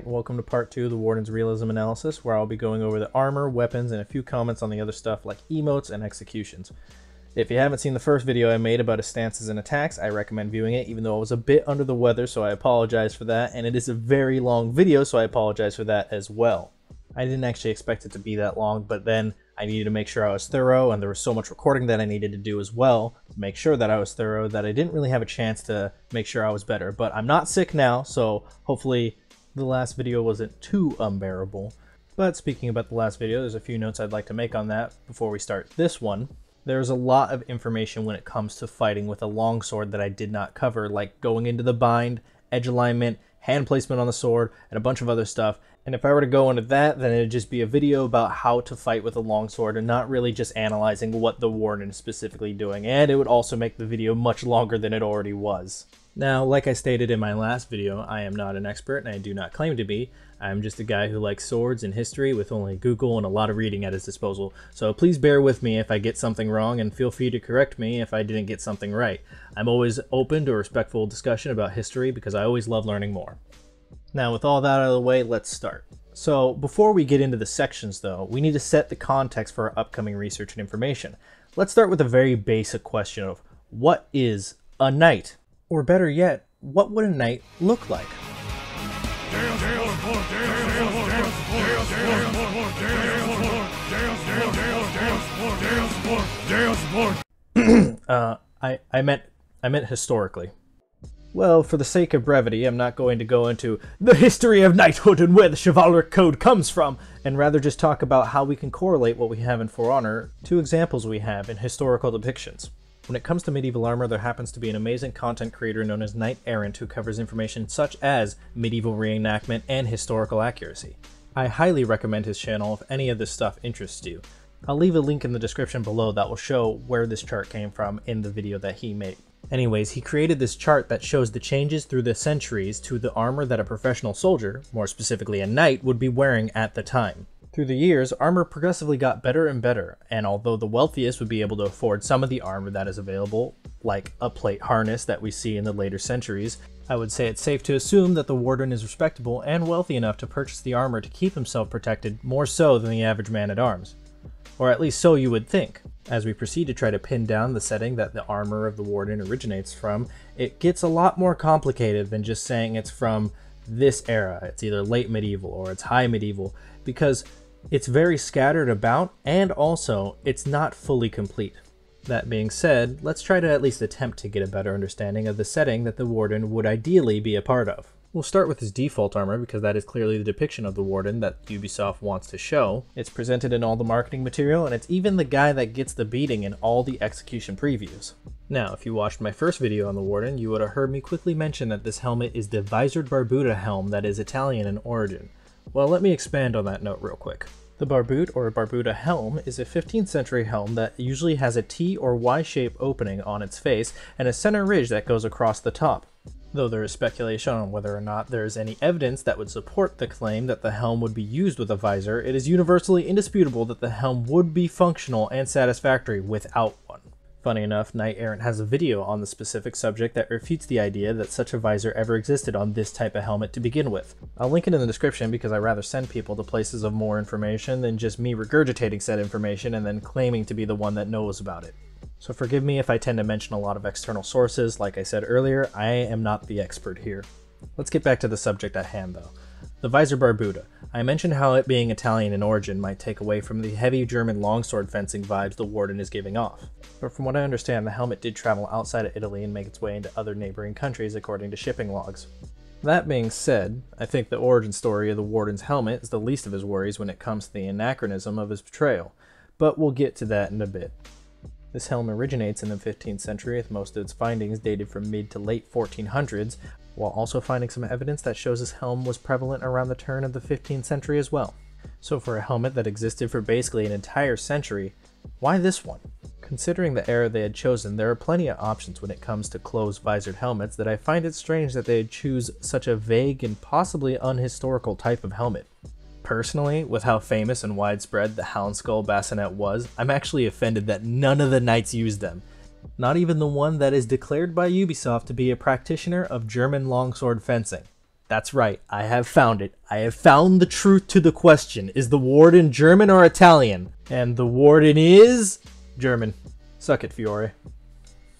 Welcome to part 2 of the Warden's Realism Analysis, where I'll be going over the armor, weapons, and a few comments on the other stuff like emotes and executions. If you haven't seen the first video I made about his stances and attacks, I recommend viewing it, even though I was a bit under the weather, so I apologize for that, and it is a very long video, so I apologize for that as well. I didn't actually expect it to be that long, but then I needed to make sure I was thorough, and there was so much recording that I needed to do as well to make sure that I was thorough that I didn't really have a chance to make sure I was better. But I'm not sick now, so hopefully the last video wasn't too unbearable. But speaking about the last video, there's a few notes I'd like to make on that before we start this one. There's a lot of information when it comes to fighting with a longsword that I did not cover, like going into the bind, edge alignment, hand placement on the sword, and a bunch of other stuff. And if I were to go into that, then it'd just be a video about how to fight with a longsword and not really just analyzing what the warden is specifically doing. And it would also make the video much longer than it already was. Now, like I stated in my last video, I am not an expert and I do not claim to be. I'm just a guy who likes swords and history with only Google and a lot of reading at his disposal. So please bear with me if I get something wrong and feel free to correct me if I didn't get something right. I'm always open to a respectful discussion about history because I always love learning more. Now, with all that out of the way, let's start. So, before we get into the sections though, we need to set the context for our upcoming research and information. Let's start with a very basic question of what is a knight? Or better yet, what would a knight look like? uh, I, I meant I meant historically. Well, for the sake of brevity, I'm not going to go into the history of knighthood and where the chivalric code comes from, and rather just talk about how we can correlate what we have in For Honor to examples we have in historical depictions. When it comes to medieval armor, there happens to be an amazing content creator known as Knight Errant who covers information such as medieval reenactment and historical accuracy. I highly recommend his channel if any of this stuff interests you. I'll leave a link in the description below that will show where this chart came from in the video that he made. Anyways, he created this chart that shows the changes through the centuries to the armor that a professional soldier, more specifically a knight, would be wearing at the time. Through the years, armor progressively got better and better, and although the wealthiest would be able to afford some of the armor that is available, like a plate harness that we see in the later centuries, I would say it's safe to assume that the warden is respectable and wealthy enough to purchase the armor to keep himself protected more so than the average man at arms. Or at least so you would think. As we proceed to try to pin down the setting that the armor of the warden originates from, it gets a lot more complicated than just saying it's from this era. It's either late medieval or it's high medieval, because it's very scattered about, and also, it's not fully complete. That being said, let's try to at least attempt to get a better understanding of the setting that the Warden would ideally be a part of. We'll start with his default armor because that is clearly the depiction of the Warden that Ubisoft wants to show. It's presented in all the marketing material, and it's even the guy that gets the beating in all the execution previews. Now, if you watched my first video on the Warden, you would have heard me quickly mention that this helmet is the visored Barbuta helm that is Italian in origin. Well, let me expand on that note real quick. The Barbute or Barbuta helm is a 15th century helm that usually has a T or Y shape opening on its face and a center ridge that goes across the top. Though there is speculation on whether or not there is any evidence that would support the claim that the helm would be used with a visor, it is universally indisputable that the helm would be functional and satisfactory without. Funny enough, Knight Errant has a video on the specific subject that refutes the idea that such a visor ever existed on this type of helmet to begin with. I'll link it in the description because I rather send people to places of more information than just me regurgitating said information and then claiming to be the one that knows about it. So forgive me if I tend to mention a lot of external sources, like I said earlier, I am not the expert here. Let's get back to the subject at hand though. The visor barbuta. I mentioned how it being Italian in origin might take away from the heavy German longsword fencing vibes the warden is giving off. But from what I understand, the helmet did travel outside of Italy and make its way into other neighboring countries according to shipping logs. That being said, I think the origin story of the warden's helmet is the least of his worries when it comes to the anachronism of his portrayal, but we'll get to that in a bit. This helm originates in the 15th century with most of its findings dated from mid to late 1400s, while also finding some evidence that shows this helm was prevalent around the turn of the 15th century as well. So for a helmet that existed for basically an entire century, why this one? Considering the era they had chosen, there are plenty of options when it comes to closed visored helmets that I find it strange that they'd choose such a vague and possibly unhistorical type of helmet. Personally, with how famous and widespread the Houndskull bassinet was, I'm actually offended that none of the knights used them, not even the one that is declared by Ubisoft to be a practitioner of German longsword fencing. That's right, I have found it. I have found the truth to the question. Is the warden German or Italian? And the warden is German. Suck it, Fiore.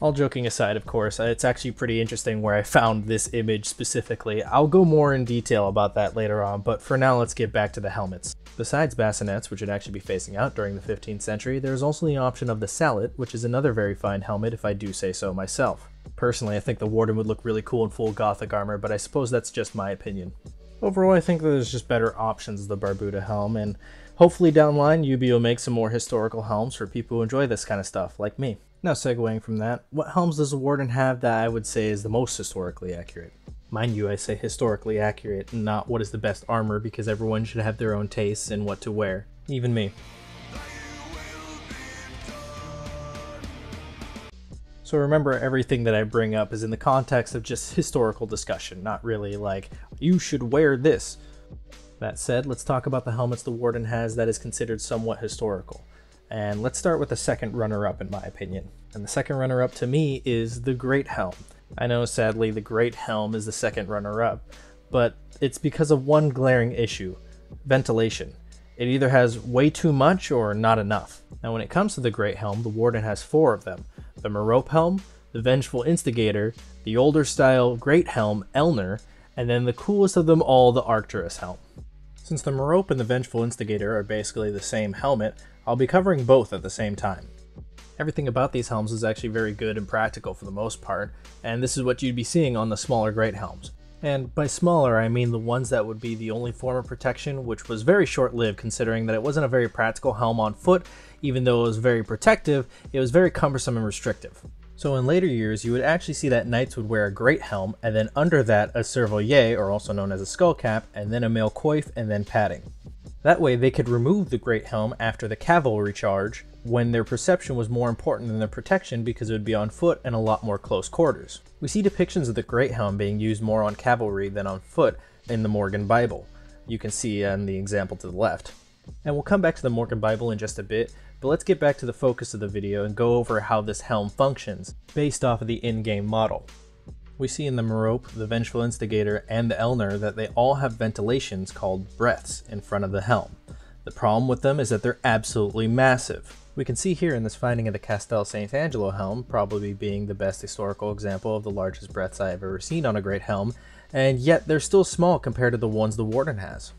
All joking aside, of course, uh, it's actually pretty interesting where I found this image specifically. I'll go more in detail about that later on, but for now let's get back to the helmets. Besides bassinets, which would actually be facing out during the 15th century, there's also the option of the sallet, which is another very fine helmet if I do say so myself. Personally, I think the Warden would look really cool in full Gothic armor, but I suppose that's just my opinion. Overall, I think there's just better options the Barbuta helm, and hopefully down line, Ubi will make some more historical helms for people who enjoy this kind of stuff, like me. Now segueing from that, what helms does the Warden have that I would say is the most historically accurate? Mind you, I say historically accurate, not what is the best armor, because everyone should have their own tastes in what to wear. Even me. So remember, everything that I bring up is in the context of just historical discussion, not really like, you should wear this. That said, let's talk about the helmets the Warden has that is considered somewhat historical. And let's start with the second runner-up in my opinion. And the second runner-up to me is the Great Helm. I know sadly the Great Helm is the second runner-up, but it's because of one glaring issue, ventilation. It either has way too much or not enough. Now when it comes to the Great Helm, the Warden has four of them, the Merope helm, the Vengeful Instigator, the older style Great Helm Elner, and then the coolest of them all, the Arcturus helm. Since the Merope and the Vengeful Instigator are basically the same helmet, I'll be covering both at the same time. Everything about these helms is actually very good and practical for the most part, and this is what you'd be seeing on the smaller Great Helms. And by smaller, I mean the ones that would be the only form of protection, which was very short-lived considering that it wasn't a very practical helm on foot, even though it was very protective, it was very cumbersome and restrictive. So in later years, you would actually see that knights would wear a great helm, and then under that a cervelliere, or also known as a skull cap, and then a mail coif, and then padding. That way they could remove the great helm after the cavalry charge, when their perception was more important than their protection because it would be on foot and a lot more close quarters. We see depictions of the Great Helm being used more on cavalry than on foot in the Morgan Bible. You can see in the example to the left. And we'll come back to the Morgan Bible in just a bit, but let's get back to the focus of the video and go over how this helm functions, based off of the in-game model. We see in the Merope, the Vengeful Instigator, and the Elner that they all have ventilations called breaths in front of the helm. The problem with them is that they're absolutely massive. We can see here in this finding of the Castel St. Angelo helm, probably being the best historical example of the largest breaths I have ever seen on a great helm, and yet they're still small compared to the ones the Warden has.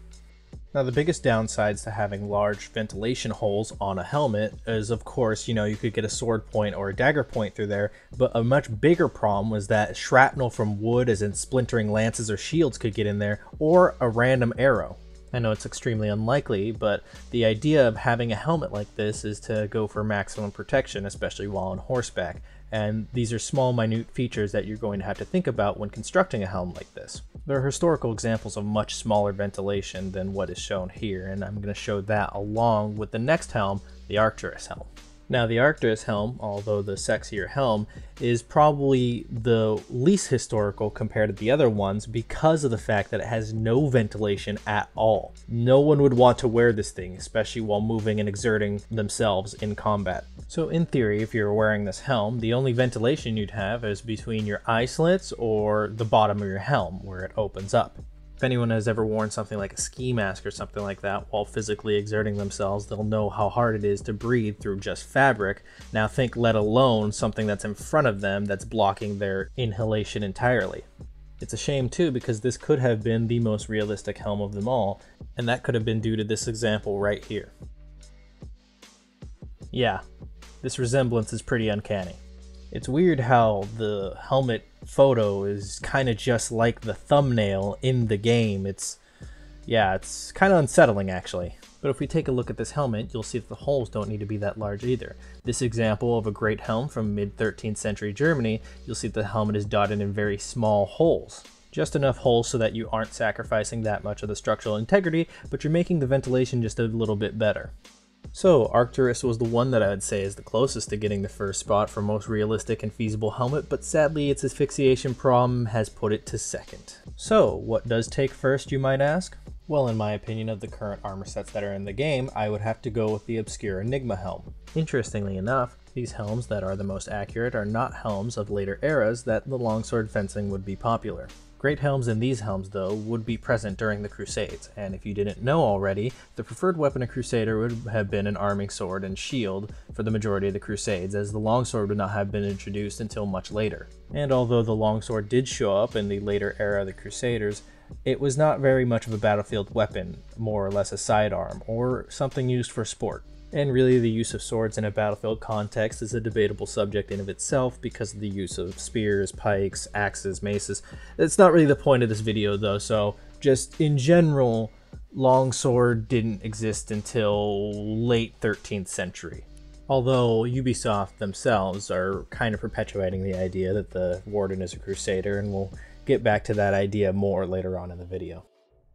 Now the biggest downsides to having large ventilation holes on a helmet is of course, you know, you could get a sword point or a dagger point through there, but a much bigger problem was that shrapnel from wood as in splintering lances or shields could get in there, or a random arrow. I know it's extremely unlikely, but the idea of having a helmet like this is to go for maximum protection, especially while on horseback, and these are small minute features that you're going to have to think about when constructing a helm like this. There are historical examples of much smaller ventilation than what is shown here, and I'm going to show that along with the next helm, the Arcturus helm. Now the Arcturus helm, although the sexier helm, is probably the least historical compared to the other ones because of the fact that it has no ventilation at all. No one would want to wear this thing, especially while moving and exerting themselves in combat. So in theory, if you're wearing this helm, the only ventilation you'd have is between your eye slits or the bottom of your helm where it opens up. If anyone has ever worn something like a ski mask or something like that while physically exerting themselves, they'll know how hard it is to breathe through just fabric. Now think let alone something that's in front of them that's blocking their inhalation entirely. It's a shame too because this could have been the most realistic helm of them all, and that could have been due to this example right here. Yeah, this resemblance is pretty uncanny. It's weird how the helmet photo is kind of just like the thumbnail in the game. It's, yeah, it's kind of unsettling actually. But if we take a look at this helmet, you'll see that the holes don't need to be that large either. This example of a great helm from mid-13th century Germany, you'll see that the helmet is dotted in very small holes. Just enough holes so that you aren't sacrificing that much of the structural integrity, but you're making the ventilation just a little bit better. So, Arcturus was the one that I would say is the closest to getting the first spot for most realistic and feasible helmet, but sadly its asphyxiation problem has put it to second. So, what does take first, you might ask? Well, in my opinion of the current armor sets that are in the game, I would have to go with the obscure Enigma helm. Interestingly enough, these helms that are the most accurate are not helms of later eras that the longsword fencing would be popular. Great helms in these helms, though, would be present during the Crusades, and if you didn't know already, the preferred weapon of Crusader would have been an arming sword and shield for the majority of the Crusades, as the longsword would not have been introduced until much later. And although the longsword did show up in the later era of the Crusaders, it was not very much of a battlefield weapon, more or less a sidearm, or something used for sport. And really, the use of swords in a battlefield context is a debatable subject in of itself because of the use of spears, pikes, axes, maces. That's not really the point of this video though, so just in general, longsword didn't exist until late 13th century. Although Ubisoft themselves are kind of perpetuating the idea that the Warden is a crusader, and we'll get back to that idea more later on in the video.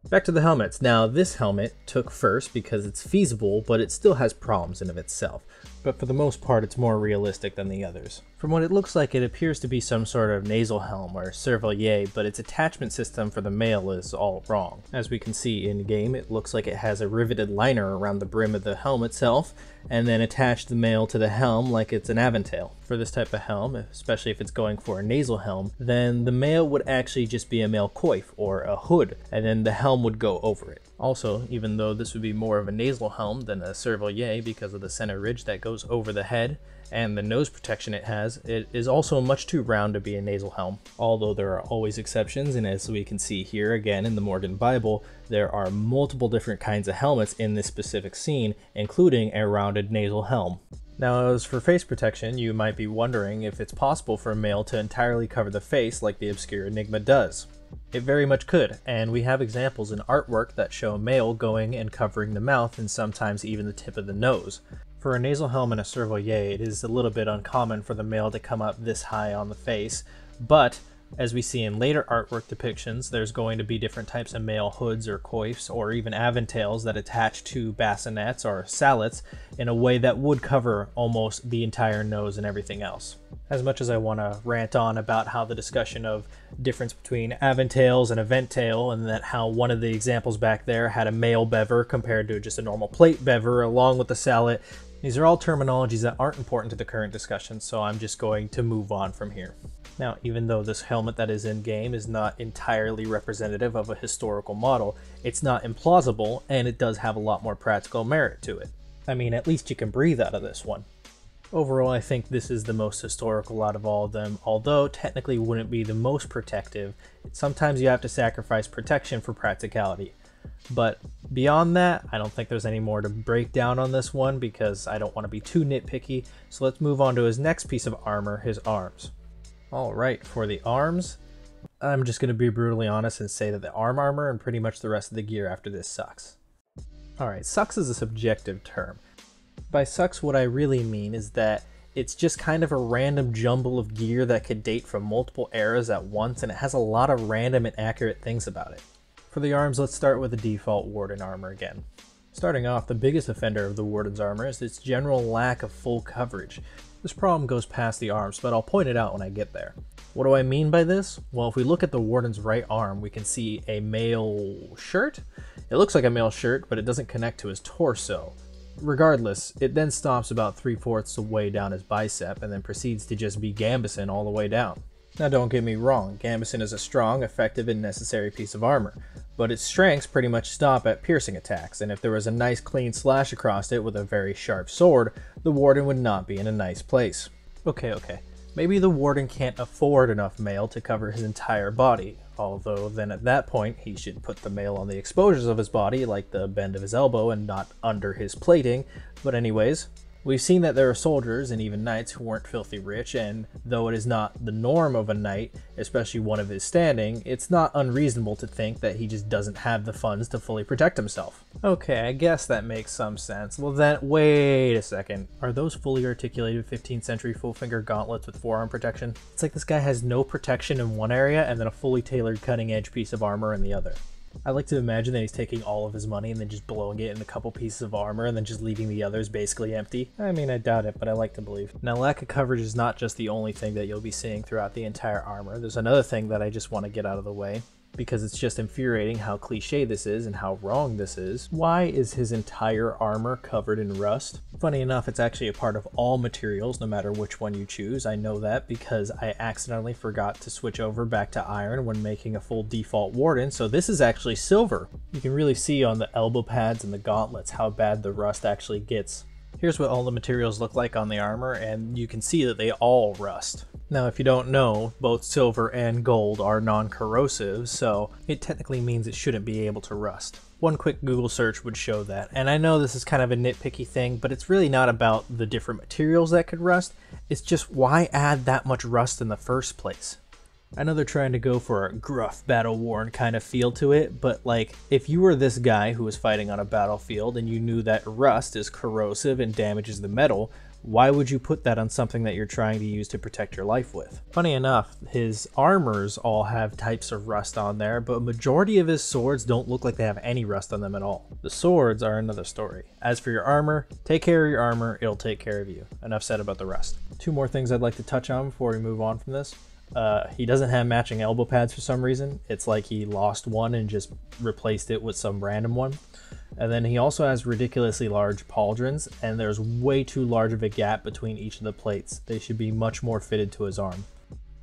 Back to the helmets. Now, this helmet took first because it's feasible, but it still has problems in of itself. But for the most part, it's more realistic than the others. From what it looks like, it appears to be some sort of nasal helm or cervelliere, but its attachment system for the mail is all wrong. As we can see in game, it looks like it has a riveted liner around the brim of the helm itself, and then attach the mail to the helm like it's an aventail. For this type of helm, especially if it's going for a nasal helm, then the mail would actually just be a mail coif or a hood, and then the helm would go over it. Also, even though this would be more of a nasal helm than a cervelliere because of the center ridge that goes over the head, and the nose protection it has, it is also much too round to be a nasal helm. Although there are always exceptions, and as we can see here again in the Morgan Bible, there are multiple different kinds of helmets in this specific scene, including a rounded nasal helm. Now, as for face protection, you might be wondering if it's possible for a mail to entirely cover the face like the obscure Enigma does. It very much could, and we have examples in artwork that show a mail going and covering the mouth and sometimes even the tip of the nose. For a nasal helm and a cervelliere, it is a little bit uncommon for the mail to come up this high on the face, but as we see in later artwork depictions, there's going to be different types of mail hoods or coifs or even aventails that attach to bassinets or sallets in a way that would cover almost the entire nose and everything else. As much as I want to rant on about how the discussion of difference between aventails and aventail and that how one of the examples back there had a mail bever compared to just a normal plate bever along with the sallet these are all terminologies that aren't important to the current discussion, so I'm just going to move on from here. Now, even though this helmet that is in game is not entirely representative of a historical model, it's not implausible, and it does have a lot more practical merit to it. I mean, at least you can breathe out of this one. Overall, I think this is the most historical out of all of them, although technically wouldn't be the most protective. Sometimes you have to sacrifice protection for practicality. But beyond that, I don't think there's any more to break down on this one because I don't want to be too nitpicky. So let's move on to his next piece of armor, his arms. Alright, for the arms, I'm just going to be brutally honest and say that the arm armor and pretty much the rest of the gear after this sucks. Alright, sucks is a subjective term. By sucks, what I really mean is that it's just kind of a random jumble of gear that could date from multiple eras at once, and it has a lot of random and accurate things about it. For the arms, let's start with the default Warden armor again. Starting off, the biggest offender of the Warden's armor is its general lack of full coverage. This problem goes past the arms, but I'll point it out when I get there. What do I mean by this? Well, if we look at the Warden's right arm, we can see a mail shirt. It looks like a mail shirt, but it doesn't connect to his torso. Regardless, it then stops about 3 fourths of the way down his bicep and then proceeds to just be Gambeson all the way down. Now don't get me wrong, Gambeson is a strong, effective, and necessary piece of armor, but its strengths pretty much stop at piercing attacks, and if there was a nice clean slash across it with a very sharp sword, the Warden would not be in a nice place. Okay, okay, maybe the Warden can't afford enough mail to cover his entire body, although then at that point he should put the mail on the exposures of his body, like the bend of his elbow, and not under his plating, but anyways, We've seen that there are soldiers and even knights who weren't filthy rich, and though it is not the norm of a knight, especially one of his standing, it's not unreasonable to think that he just doesn't have the funds to fully protect himself. Okay, I guess that makes some sense. Well then, wait a second. Are those fully articulated 15th century full finger gauntlets with forearm protection? It's like this guy has no protection in one area and then a fully tailored cutting edge piece of armor in the other. I like to imagine that he's taking all of his money and then just blowing it in a couple pieces of armor and then just leaving the others basically empty. I mean, I doubt it, but I like to believe. Now, lack of coverage is not just the only thing that you'll be seeing throughout the entire armor. There's another thing that I just want to get out of the way. Because it's just infuriating how cliche this is and how wrong this is. Why is his entire armor covered in rust? Funny enough, it's actually a part of all materials, no matter which one you choose. I know that because I accidentally forgot to switch over back to iron when making a full default Warden, so this is actually silver. You can really see on the elbow pads and the gauntlets how bad the rust actually gets. Here's what all the materials look like on the armor, and you can see that they all rust. Now, if you don't know, both silver and gold are non-corrosive, so it technically means it shouldn't be able to rust. One quick Google search would show that, and I know this is kind of a nitpicky thing, but it's really not about the different materials that could rust, it's just why add that much rust in the first place? I know they're trying to go for a gruff, battle-worn kind of feel to it, but like, if you were this guy who was fighting on a battlefield and you knew that rust is corrosive and damages the metal, why would you put that on something that you're trying to use to protect your life with? Funny enough, his armors all have types of rust on there, but majority of his swords don't look like they have any rust on them at all. The swords are another story. As for your armor, take care of your armor, it'll take care of you. Enough said about the rust. Two more things I'd like to touch on before we move on from this. Uh, he doesn't have matching elbow pads for some reason. It's like he lost one and just replaced it with some random one. And then he also has ridiculously large pauldrons, and there's way too large of a gap between each of the plates. They should be much more fitted to his arm.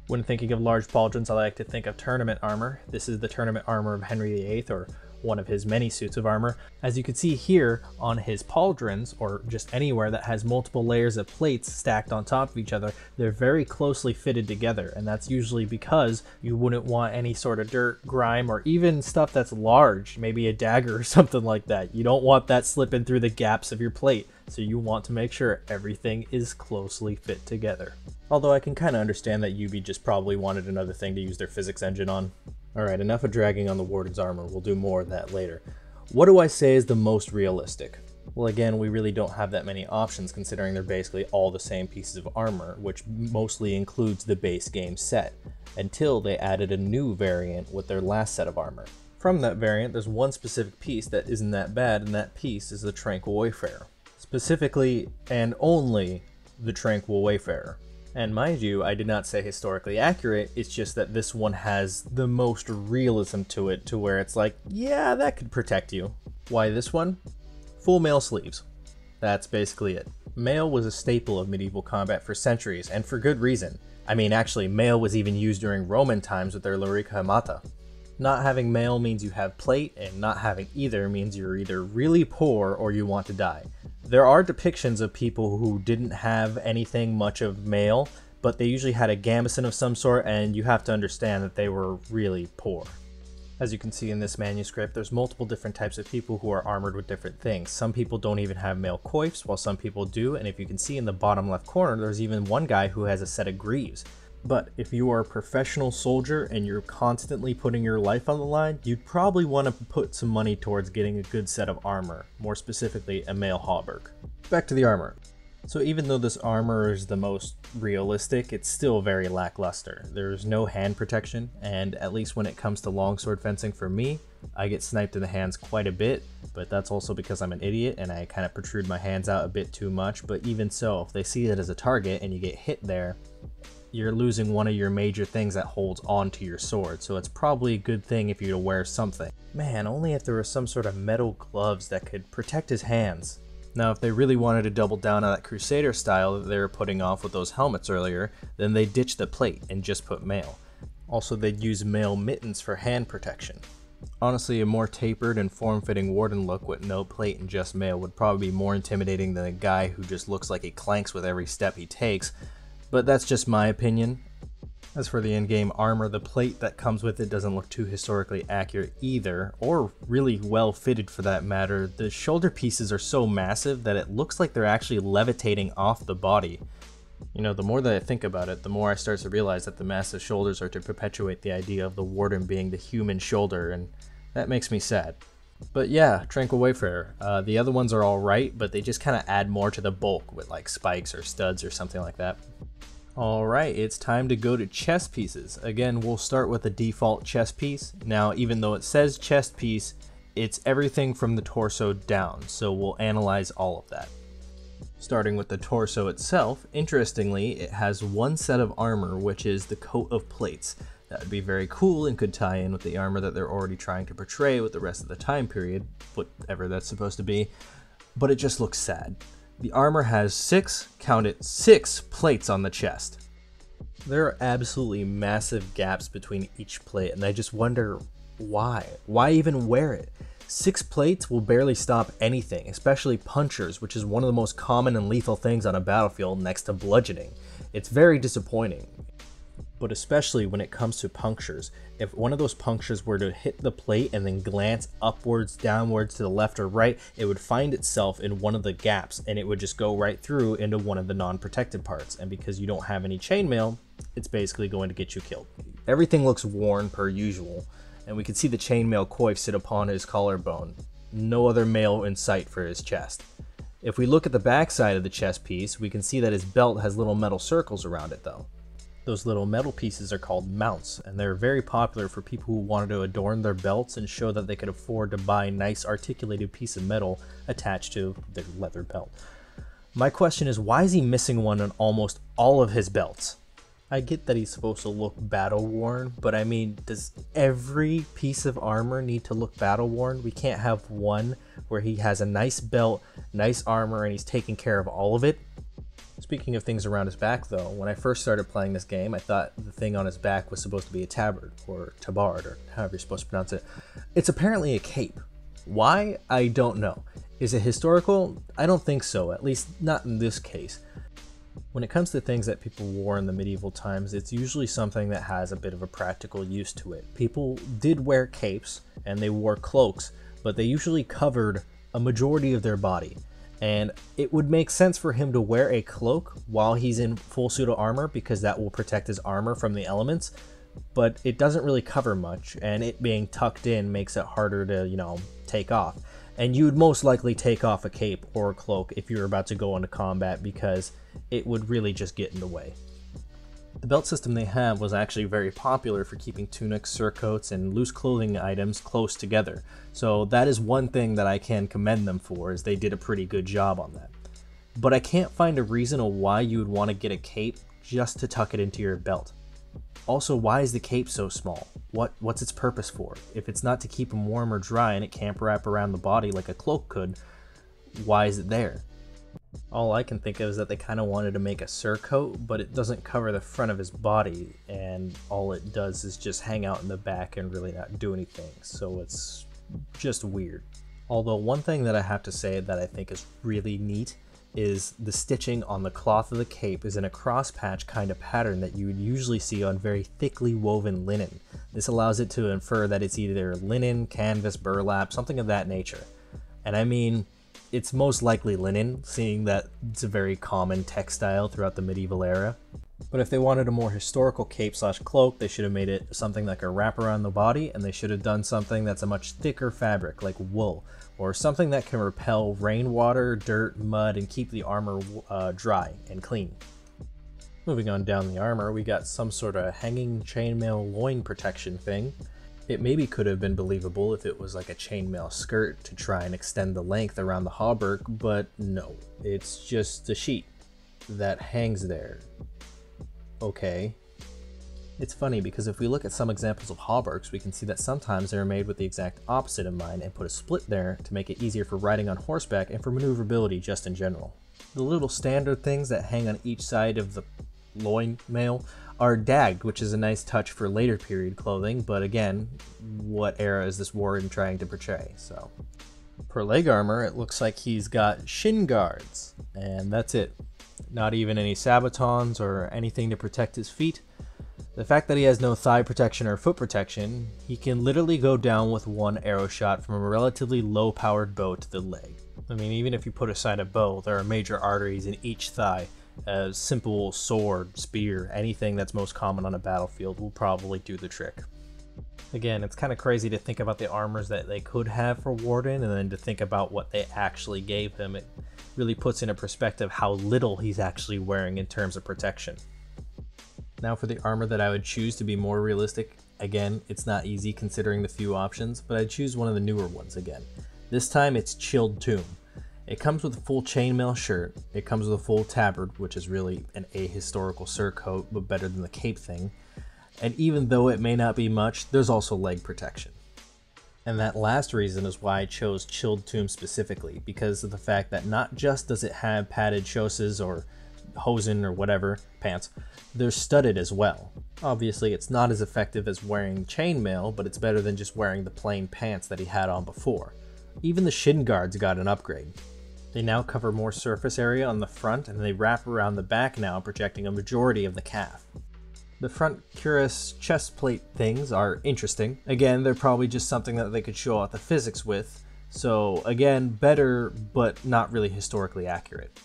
When thinking of large pauldrons, I like to think of tournament armor. This is the tournament armor of Henry VIII, or one of his many suits of armor. As you can see here on his pauldrons, or just anywhere that has multiple layers of plates stacked on top of each other, they're very closely fitted together, and that's usually because you wouldn't want any sort of dirt, grime, or even stuff that's large, maybe a dagger or something like that. You don't want that slipping through the gaps of your plate, so you want to make sure everything is closely fit together. Although I can kind of understand that Ubi just probably wanted another thing to use their physics engine on. Alright, enough of dragging on the Warden's armor, we'll do more of that later. What do I say is the most realistic? Well again, we really don't have that many options considering they're basically all the same pieces of armor, which mostly includes the base game set, until they added a new variant with their last set of armor. From that variant, there's one specific piece that isn't that bad, and that piece is the Tranquil Wayfarer. Specifically, and only, the Tranquil Wayfarer. And mind you, I did not say historically accurate, it's just that this one has the most realism to it to where it's like, yeah, that could protect you. Why this one? Full mail sleeves. That's basically it. Mail was a staple of medieval combat for centuries, and for good reason. I mean, actually, mail was even used during Roman times with their Lorica Hamata. Not having mail means you have plate, and not having either means you're either really poor or you want to die. There are depictions of people who didn't have anything much of mail, but they usually had a gambeson of some sort, and you have to understand that they were really poor. As you can see in this manuscript, there's multiple different types of people who are armored with different things. Some people don't even have mail coifs, while some people do, and if you can see in the bottom left corner, there's even one guy who has a set of greaves. But if you are a professional soldier and you're constantly putting your life on the line, you'd probably want to put some money towards getting a good set of armor, more specifically a mail hauberk. Back to the armor. So even though this armor is the most realistic, it's still very lackluster. There's no hand protection, and at least when it comes to longsword fencing for me, I get sniped in the hands quite a bit, but that's also because I'm an idiot and I kind of protrude my hands out a bit too much, but even so, if they see it as a target and you get hit there, you're losing one of your major things that holds onto your sword, so it's probably a good thing if you to wear something. Man, only if there were some sort of metal gloves that could protect his hands. Now, if they really wanted to double down on that Crusader style that they were putting off with those helmets earlier, then they'd ditch the plate and just put mail. Also, they'd use mail mittens for hand protection. Honestly, a more tapered and form-fitting Warden look with no plate and just mail would probably be more intimidating than a guy who just looks like he clanks with every step he takes, but that's just my opinion. As for the in-game armor, the plate that comes with it doesn't look too historically accurate either, or really well fitted for that matter. The shoulder pieces are so massive that it looks like they're actually levitating off the body. You know, the more that I think about it, the more I start to realize that the massive shoulders are to perpetuate the idea of the warden being the human shoulder, and that makes me sad. But yeah, Tranquil Wayfarer. Uh, the other ones are alright, but they just kind of add more to the bulk with like spikes or studs or something like that. Alright, it's time to go to chess pieces. Again, we'll start with the default chess piece. Now, even though it says chest piece, it's everything from the torso down, so we'll analyze all of that. Starting with the torso itself, interestingly, it has one set of armor, which is the coat of plates. That would be very cool and could tie in with the armor that they're already trying to portray with the rest of the time period, whatever that's supposed to be. But it just looks sad. The armor has six, count it, six plates on the chest. There are absolutely massive gaps between each plate, and I just wonder why? Why even wear it? Six plates will barely stop anything, especially punchers, which is one of the most common and lethal things on a battlefield next to bludgeoning. It's very disappointing. But especially when it comes to punctures, if one of those punctures were to hit the plate and then glance upwards, downwards to the left or right, it would find itself in one of the gaps and it would just go right through into one of the non-protected parts. And because you don't have any chainmail, it's basically going to get you killed. Everything looks worn per usual, and we can see the chainmail coif sit upon his collarbone. No other mail in sight for his chest. If we look at the backside of the chest piece, we can see that his belt has little metal circles around it though. Those little metal pieces are called mounts, and they're very popular for people who wanted to adorn their belts and show that they could afford to buy a nice articulated piece of metal attached to their leather belt. My question is, why is he missing one on almost all of his belts? I get that he's supposed to look battle worn, but I mean, does every piece of armor need to look battle worn? We can't have one where he has a nice belt, nice armor, and he's taking care of all of it. Speaking of things around his back, though, when I first started playing this game, I thought the thing on his back was supposed to be a tabard, or tabard, or however you're supposed to pronounce it. It's apparently a cape. Why? I don't know. Is it historical? I don't think so, at least not in this case. When it comes to things that people wore in the medieval times, it's usually something that has a bit of a practical use to it. People did wear capes and they wore cloaks, but they usually covered a majority of their body. And it would make sense for him to wear a cloak while he's in full suit of armor because that will protect his armor from the elements. But it doesn't really cover much, and it being tucked in makes it harder to, you know, take off. And you would most likely take off a cape or a cloak if you're about to go into combat because it would really just get in the way. The belt system they have was actually very popular for keeping tunics, surcoats, and loose clothing items close together. So that is one thing that I can commend them for, is they did a pretty good job on that. But I can't find a reason of why you would want to get a cape just to tuck it into your belt. Also, why is the cape so small? What what's its purpose for? If it's not to keep them warm or dry and it can't wrap around the body like a cloak could, why is it there? All I can think of is that they kind of wanted to make a surcoat, but it doesn't cover the front of his body, and all it does is just hang out in the back and really not do anything. So it's just weird. Although one thing that I have to say that I think is really neat is the stitching on the cloth of the cape is in a cross patch kind of pattern that you would usually see on very thickly woven linen. This allows it to infer that it's either linen, canvas, burlap, something of that nature. And I mean, it's most likely linen, seeing that it's a very common textile throughout the medieval era. But if they wanted a more historical cape slash cloak, they should have made it something like a wrap around the body, and they should have done something that's a much thicker fabric, like wool, or something that can repel rainwater, dirt, mud, and keep the armor uh, dry and clean. Moving on down the armor, we got some sort of hanging chainmail loin protection thing. It maybe could have been believable if it was like a chainmail skirt to try and extend the length around the hauberk, but no, it's just a sheet that hangs there. Okay. It's funny because if we look at some examples of hauberks, we can see that sometimes they are made with the exact opposite in mind and put a split there to make it easier for riding on horseback and for maneuverability just in general. The little standard things that hang on each side of the loin mail are dagged, which is a nice touch for later period clothing, but again, what era is this warden trying to portray? So, for leg armor, it looks like he's got shin guards, and that's it. Not even any sabatons or anything to protect his feet. The fact that he has no thigh protection or foot protection, he can literally go down with one arrow shot from a relatively low powered bow to the leg. I mean, even if you put aside a bow, there are major arteries in each thigh, a simple sword, spear, anything that's most common on a battlefield will probably do the trick. Again, it's kind of crazy to think about the armors that they could have for Warden and then to think about what they actually gave him. It really puts into perspective how little he's actually wearing in terms of protection. Now for the armor that I would choose to be more realistic, again, it's not easy considering the few options, but I'd choose one of the newer ones again. This time it's Chilled Tomb. It comes with a full chainmail shirt. It comes with a full tabard, which is really an ahistorical surcoat, but better than the cape thing. and even though it may not be much, there's also leg protection. And that last reason is why I chose Chilled Tomb specifically, because of the fact that not just does it have padded chausses or hosen or whatever, pants, they're studded as well. Obviously, it's not as effective as wearing chainmail, but it's better than just wearing the plain pants that he had on before. Even the shin guards got an upgrade. They now cover more surface area on the front and they wrap around the back now, projecting a majority of the calf. The front cuirass chest plate things are interesting. Again, they're probably just something that they could show off the physics with. So, again, better, but not really historically accurate.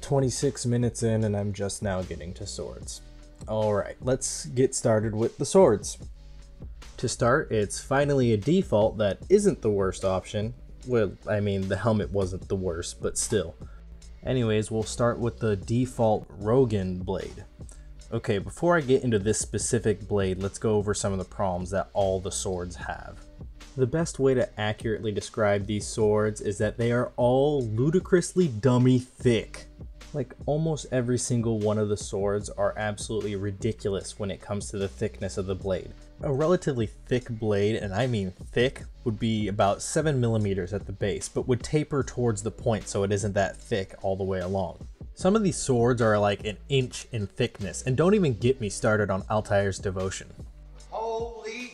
26 minutes in, and I'm just now getting to swords. Alright, let's get started with the swords. To start, it's finally a default that isn't the worst option. Well, I mean, the helmet wasn't the worst, but still. Anyways, we'll start with the default Rogan blade. Okay, before I get into this specific blade, let's go over some of the problems that all the swords have. The best way to accurately describe these swords is that they are all ludicrously dummy thick. Like almost every single one of the swords are absolutely ridiculous when it comes to the thickness of the blade. A relatively thick blade, and I mean thick, would be about 7 millimeters at the base, but would taper towards the point so it isn't that thick all the way along. Some of these swords are like an inch in thickness, and don't even get me started on Altair's devotion. Holy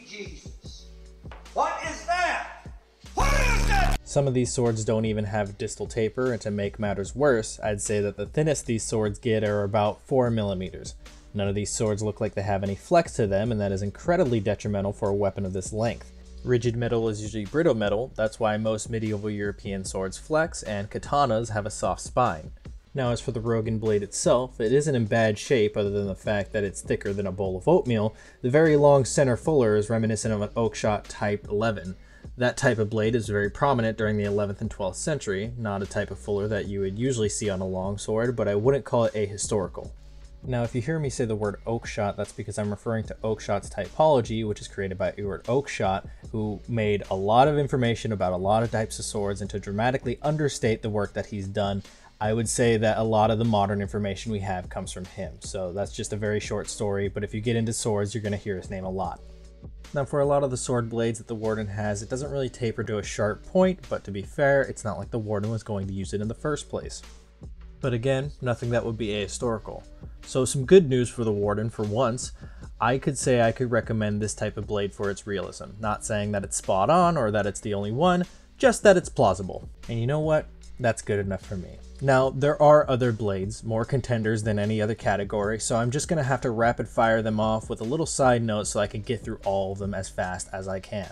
Some of these swords don't even have distal taper, and to make matters worse, I'd say that the thinnest these swords get are about 4 millimeters. None of these swords look like they have any flex to them, and that is incredibly detrimental for a weapon of this length. Rigid metal is usually brittle metal, that's why most medieval European swords flex, and katanas have a soft spine. Now as for the Rogan blade itself, it isn't in bad shape other than the fact that it's thicker than a bowl of oatmeal. The very long center fuller is reminiscent of an Oakeshott Type 11. That type of blade is very prominent during the 11th and 12th century, not a type of fuller that you would usually see on a longsword, but I wouldn't call it ahistorical. Now, if you hear me say the word Oakeshott, that's because I'm referring to Oakeshott's typology, which is created by Ewart Oakeshott, who made a lot of information about a lot of types of swords, and to dramatically understate the work that he's done, I would say that a lot of the modern information we have comes from him. So that's just a very short story, but if you get into swords, you're going to hear his name a lot. Now for a lot of the sword blades that the Warden has, it doesn't really taper to a sharp point, but to be fair, it's not like the Warden was going to use it in the first place. But again, nothing that would be ahistorical. So some good news for the Warden for once. I could say I could recommend this type of blade for its realism. Not saying that it's spot on or that it's the only one, just that it's plausible. And you know what? That's good enough for me. Now, there are other blades, more contenders than any other category, so I'm just going to have to rapid fire them off with a little side note so I can get through all of them as fast as I can.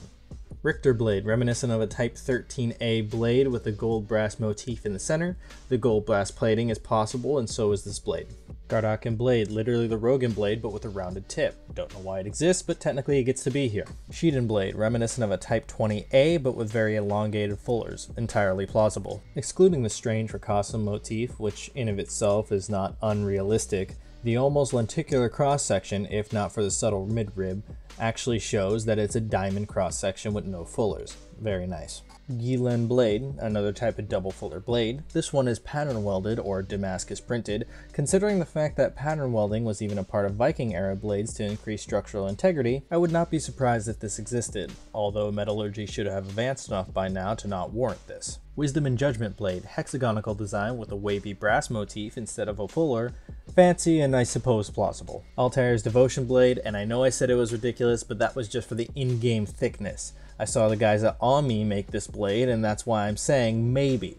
Richter blade, reminiscent of a Type 13A blade with a gold brass motif in the center. The gold brass plating is possible, and so is this blade. Gardakan blade, literally the Rogan blade, but with a rounded tip. Don't know why it exists, but technically it gets to be here. Sheeden blade, reminiscent of a Type 20A, but with very elongated fullers. Entirely plausible. Excluding the strange Rakasa motif, which in of itself is not unrealistic, the almost lenticular cross section, if not for the subtle midrib, actually shows that it's a diamond cross section with no fullers. Very nice. Guylaine blade, another type of double fuller blade. This one is pattern welded or Damascus printed. Considering the fact that pattern welding was even a part of Viking era blades to increase structural integrity, I would not be surprised if this existed, although metallurgy should have advanced enough by now to not warrant this. Wisdom and Judgment blade, hexagonal design with a wavy brass motif instead of a fuller, fancy and I suppose plausible. Altair's Devotion blade, and I know I said it was ridiculous, but that was just for the in-game thickness. I saw the guys at Ami make this blade, and that's why I'm saying maybe.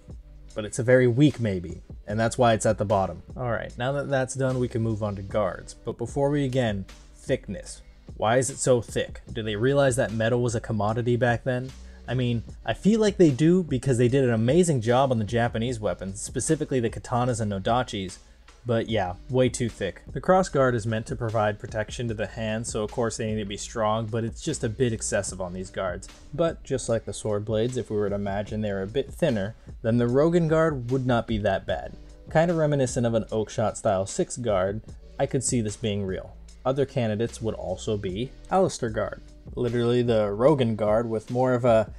But it's a very weak maybe, and that's why it's at the bottom. Alright, now that that's done, we can move on to guards. But before we begin, thickness. Why is it so thick? Do they realize that metal was a commodity back then? I mean, I feel like they do because they did an amazing job on the Japanese weapons, specifically the katanas and nodachis, but yeah, way too thick. The crossguard is meant to provide protection to the hands, so of course they need to be strong, but it's just a bit excessive on these guards. But just like the sword blades, if we were to imagine they were a bit thinner, then the Rogan guard would not be that bad. Kind of reminiscent of an Oakeshott style 6 guard, I could see this being real. Other candidates would also be Aleistar guard, literally the Rogan guard with more of a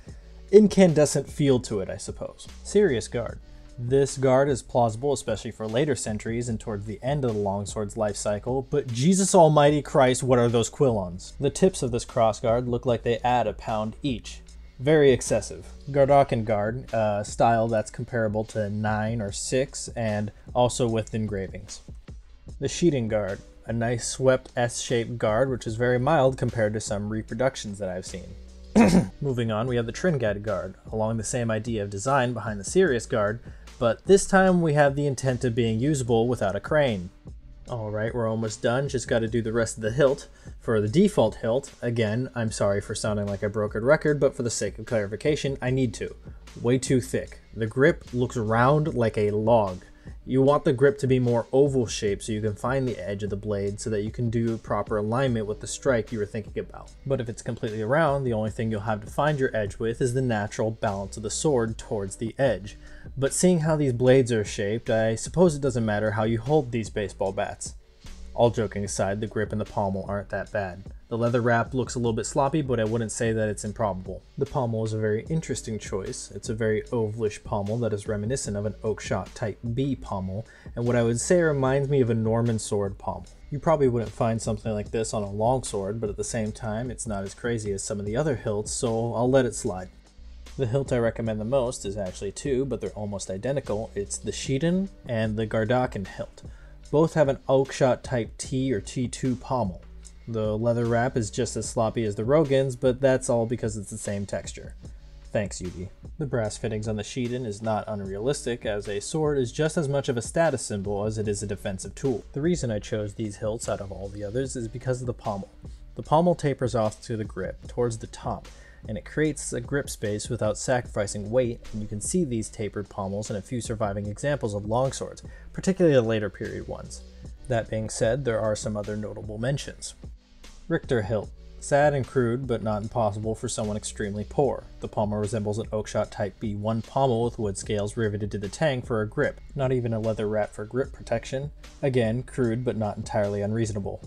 incandescent feel to it, I suppose. Sirius guard, This guard is plausible, especially for later centuries and towards the end of the longsword's life cycle, but Jesus almighty Christ, what are those quillons? The tips of this crossguard look like they add a pound each. Very excessive. Gardakan guard, a style that's comparable to 9 or 6, and also with engravings. The Sheeden guard, a nice swept S-shaped guard which is very mild compared to some reproductions that I've seen. Moving on, we have the Tringad guard, along the same idea of design behind the Sirius guard, but this time we have the intent of being usable without a crane. Alright, we're almost done, just gotta do the rest of the hilt. For the default hilt, again, I'm sorry for sounding like a record, but for the sake of clarification, I need to. Way too thick. The grip looks round like a log. You want the grip to be more oval shaped so you can find the edge of the blade so that you can do proper alignment with the strike you were thinking about. But if it's completely round, the only thing you'll have to find your edge with is the natural balance of the sword towards the edge. But seeing how these blades are shaped, I suppose it doesn't matter how you hold these baseball bats. All joking aside, the grip and the pommel aren't that bad. The leather wrap looks a little bit sloppy, but I wouldn't say that it's improbable. The pommel is a very interesting choice. It's a very ovalish pommel that is reminiscent of an Oakeshott Type B pommel, and what I would say reminds me of a Norman sword pommel. You probably wouldn't find something like this on a longsword, but at the same time, it's not as crazy as some of the other hilts, so I'll let it slide. The hilt I recommend the most is actually two, but they're almost identical. It's the Sheeden and the Gardakan hilt. Both have an Oakeshott Type T or T2 pommel. The leather wrap is just as sloppy as the Rogan's, but that's all because it's the same texture. Thanks, Yugi. The brass fittings on the Sheeden is not unrealistic, as a sword is just as much of a status symbol as it is a defensive tool. The reason I chose these hilts out of all the others is because of the pommel. The pommel tapers off to the grip, towards the top, and it creates a grip space without sacrificing weight, and you can see these tapered pommels in a few surviving examples of longswords, particularly the later period ones. That being said, there are some other notable mentions. Richter hilt. Sad and crude, but not impossible for someone extremely poor. The pommel resembles an Oakeshott Type B1 pommel with wood scales riveted to the tang for a grip, not even a leather wrap for grip protection. Again, crude but not entirely unreasonable.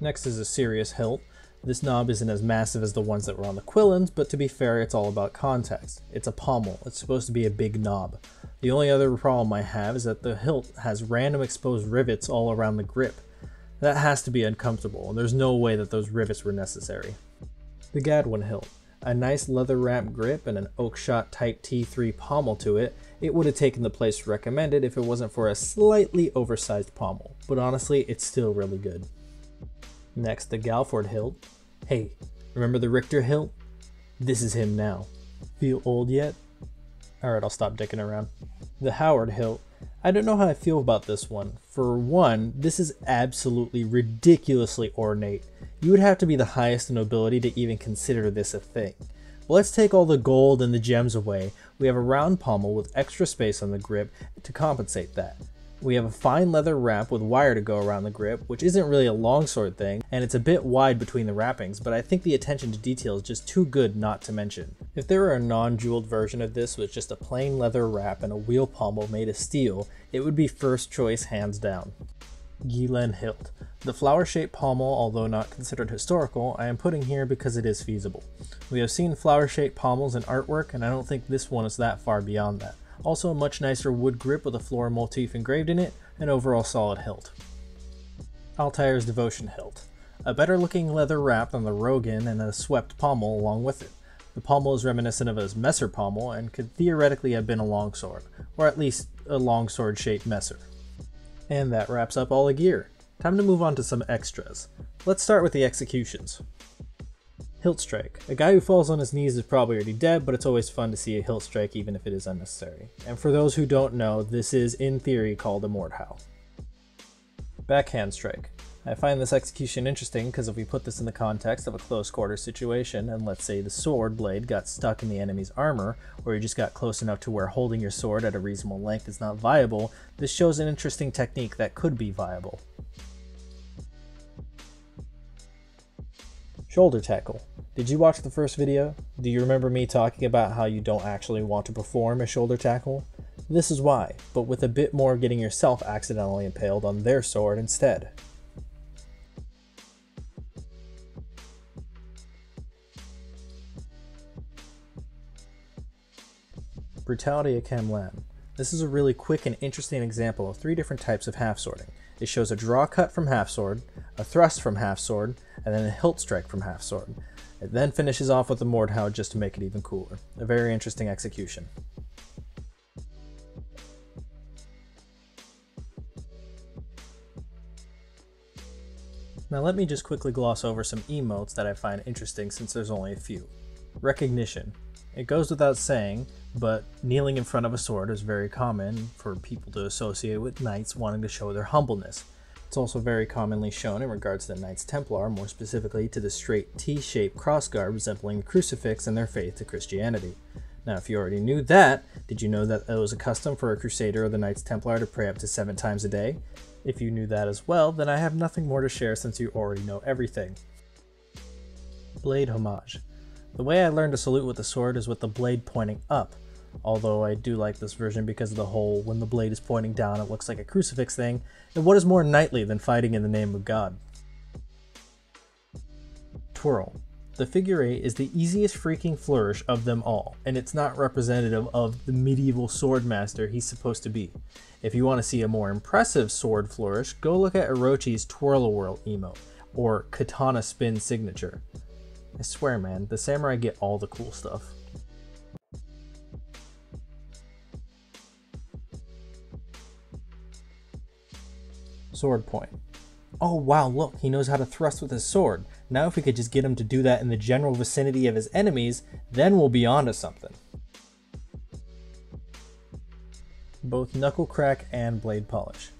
Next is a Sirius hilt. This knob isn't as massive as the ones that were on the Quillons, but to be fair, it's all about context. It's a pommel, it's supposed to be a big knob. The only other problem I have is that the hilt has random exposed rivets all around the grip. That has to be uncomfortable, and there's no way that those rivets were necessary. The Gadwin hilt. A nice leather wrap grip and an Oakeshott Type T3 pommel to it, it would have taken the place recommended if it wasn't for a slightly oversized pommel, but honestly, it's still really good. Next, the Galford hilt. Hey, remember the Richter hilt? This is him now. Feel old yet? Alright, I'll stop dicking around. The Howard hilt. I don't know how I feel about this one. For one, this is absolutely ridiculously ornate. You would have to be the highest in nobility to even consider this a thing. But let's take all the gold and the gems away. We have a round pommel with extra space on the grip to compensate that. We have a fine leather wrap with wire to go around the grip, which isn't really a longsword thing, and it's a bit wide between the wrappings, but I think the attention to detail is just too good not to mention. If there were a non-jeweled version of this with just a plain leather wrap and a wheel pommel made of steel, it would be first choice hands down. Guylaine Hilt. The flower-shaped pommel, although not considered historical, I am putting here because it is feasible. We have seen flower-shaped pommels in artwork, and I don't think this one is that far beyond that. Also a much nicer wood grip with a floral motif engraved in it, and overall solid hilt. Altair's Devotion Hilt. A better looking leather wrap than the Rogan and a swept pommel along with it. The pommel is reminiscent of a messer pommel and could theoretically have been a longsword, or at least a longsword shaped messer. And that wraps up all the gear. Time to move on to some extras. Let's start with the executions. Hilt Strike. A guy who falls on his knees is probably already dead, but it's always fun to see a hilt strike even if it is unnecessary. And for those who don't know, this is in theory called a Mordhau. Backhand Strike. I find this execution interesting because if we put this in the context of a close quarter situation, and let's say the sword blade got stuck in the enemy's armor, or you just got close enough to where holding your sword at a reasonable length is not viable, this shows an interesting technique that could be viable. Shoulder tackle. Did you watch the first video? Do you remember me talking about how you don't actually want to perform a shoulder tackle? This is why, but with a bit more getting yourself accidentally impaled on their sword instead. Brutality of Camlann. This is a really quick and interesting example of three different types of half swording. It shows a draw cut from half sword, a thrust from half sword, and then a hilt strike from half sword. It then finishes off with a Mordhau just to make it even cooler. A very interesting execution. Now let me just quickly gloss over some emotes that I find interesting since there's only a few. Recognition. It goes without saying, but kneeling in front of a sword is very common for people to associate with knights wanting to show their humbleness. It's also very commonly shown in regards to the Knights Templar, more specifically to the straight T-shaped crossguard resembling the crucifix and their faith to Christianity. Now, if you already knew that, did you know that it was a custom for a Crusader or the Knights Templar to pray up to seven times a day? If you knew that as well, then I have nothing more to share since you already know everything. Blade homage. The way I learned to salute with the sword is with the blade pointing up, although I do like this version because of the whole when the blade is pointing down it looks like a crucifix thing, and what is more knightly than fighting in the name of God? Twirl. The figure eight is the easiest freaking flourish of them all, and it's not representative of the medieval sword master he's supposed to be. If you want to see a more impressive sword flourish, go look at Orochi's Twirl-a-Whirl emote, or Katana Spin signature. I swear man, the samurai get all the cool stuff. Sword point. Oh wow, look, he knows how to thrust with his sword. Now if we could just get him to do that in the general vicinity of his enemies, then we'll be onto something. Both knuckle crack and blade polish.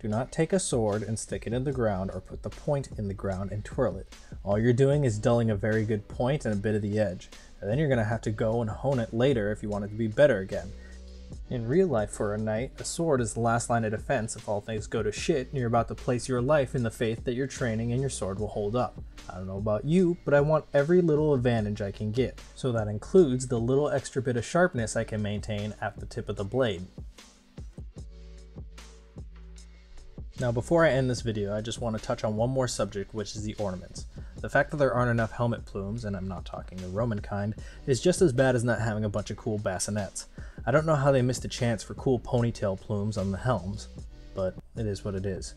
Do not take a sword and stick it in the ground or put the point in the ground and twirl it. All you're doing is dulling a very good point and a bit of the edge. And then you're going to have to go and hone it later if you want it to be better again. In real life for a knight, a sword is the last line of defense if all things go to shit and you're about to place your life in the faith that your training and your sword will hold up. I don't know about you, but I want every little advantage I can get, so that includes the little extra bit of sharpness I can maintain at the tip of the blade. Now before I end this video, I just want to touch on one more subject, which is the ornaments. The fact that there aren't enough helmet plumes, and I'm not talking the Roman kind, is just as bad as not having a bunch of cool bascinets. I don't know how they missed a chance for cool ponytail plumes on the helms, but it is what it is.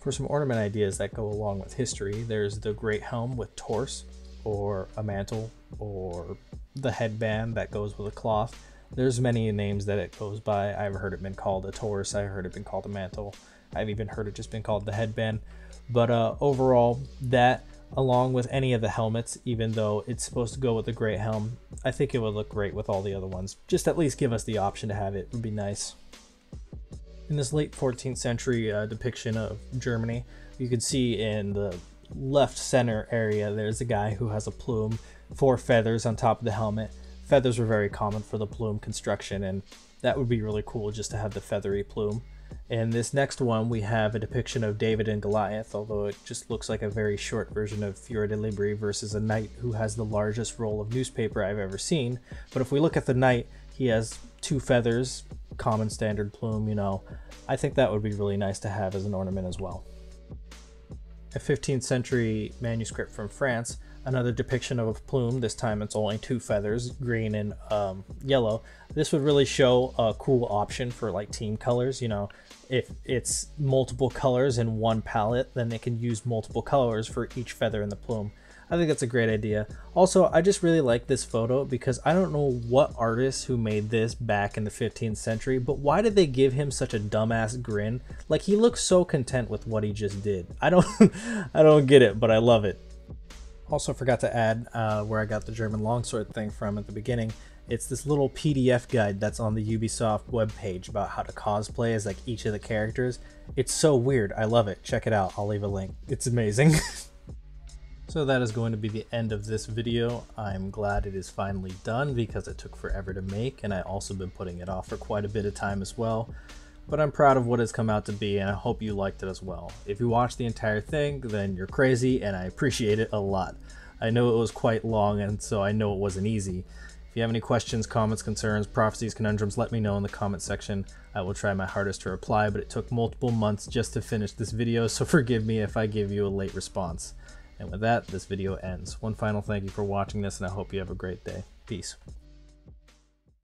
For some ornament ideas that go along with history, there's the great helm with torse, or a mantle, or the headband that goes with a cloth. There's many names that it goes by. I've heard it been called a torse, I've heard it been called a mantle. I've even heard it just been called the headband. But uh, overall, that along with any of the helmets, even though it's supposed to go with the great helm. I think it would look great with all the other ones. Just at least give us the option to have it would be nice. In this late 14th century uh, depiction of Germany, you can see in the left center area there's a guy who has a plume, four feathers on top of the helmet. Feathers were very common for the plume construction and that would be really cool just to have the feathery plume. In this next one, we have a depiction of David and Goliath, although it just looks like a very short version of Fiore dei Liberi versus a knight who has the largest roll of newspaper I've ever seen. But if we look at the knight, he has two feathers, common standard plume, you know. I think that would be really nice to have as an ornament as well. A 15th century manuscript from France another depiction of a plume. This time it's only two feathers, green and um, yellow. This would really show a cool option for like team colors. You know, if it's multiple colors in one palette, then they can use multiple colors for each feather in the plume. I think that's a great idea. Also, I just really like this photo because I don't know what artist who made this back in the 15th century, but why did they give him such a dumbass grin? Like he looks so content with what he just did. I don't I don't get it, but I love it. Also forgot to add uh, where I got the German longsword thing from at the beginning. It's this little PDF guide that's on the Ubisoft webpage about how to cosplay as like each of the characters. It's so weird. I love it. Check it out. I'll leave a link. It's amazing. so that is going to be the end of this video. I'm glad it is finally done because it took forever to make and I also been putting it off for quite a bit of time as well but I'm proud of what it's come out to be and I hope you liked it as well. If you watched the entire thing, then you're crazy and I appreciate it a lot. I know it was quite long and so I know it wasn't easy. If you have any questions, comments, concerns, prophecies, conundrums, let me know in the comment section. I will try my hardest to reply, but it took multiple months just to finish this video, so forgive me if I give you a late response. And with that, this video ends. One final thank you for watching this, and I hope you have a great day. Peace.